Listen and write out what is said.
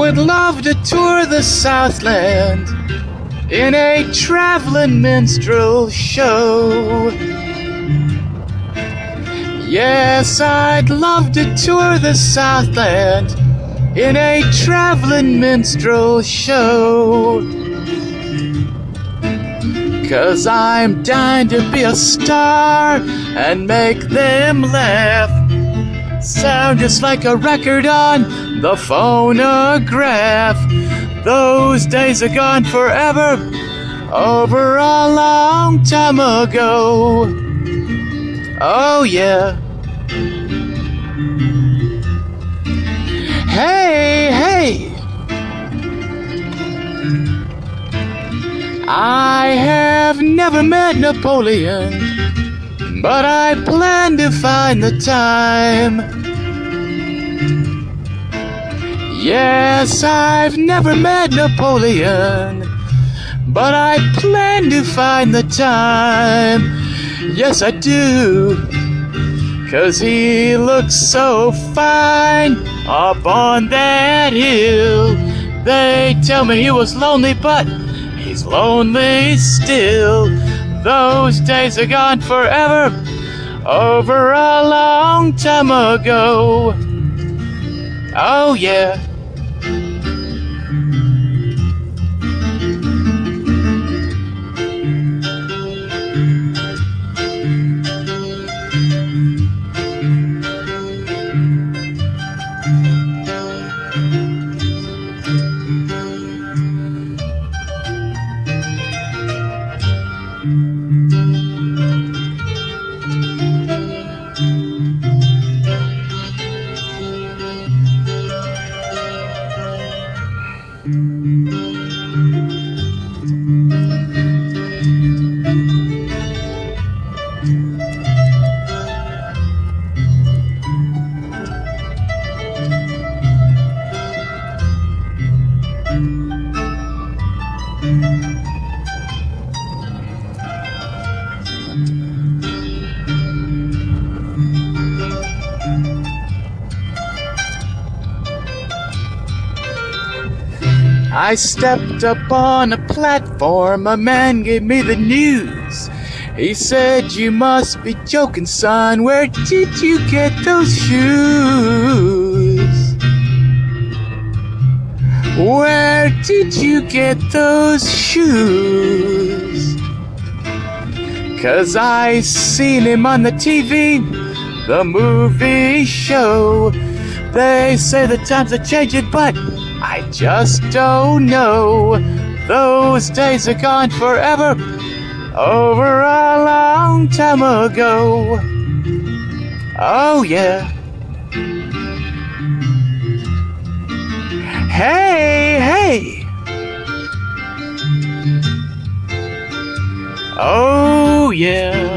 would love to tour the Southland in a traveling minstrel show. Yes, I'd love to tour the Southland in a traveling minstrel show. Cause I'm dying to be a star and make them laugh. Sound just like a record on the phonograph. Those days are gone forever, over a long time ago. Oh, yeah. Hey, hey. I have never met Napoleon, but I plan to find the time. Yes, I've never met Napoleon, but I plan to find the time. Yes, I do. Cause he looks so fine up on that hill. They tell me he was lonely, but he's lonely still. Those days are gone forever, over a long time ago. Oh, yeah. I stepped up on a platform, a man gave me the news. He said, You must be joking, son. Where did you get those shoes? Where did you get those shoes? Cause I seen him on the TV, the movie show. They say the times are changing, but I just don't know. Those days are gone forever, over a long time ago. Oh, yeah. Hey, hey. Oh, yeah.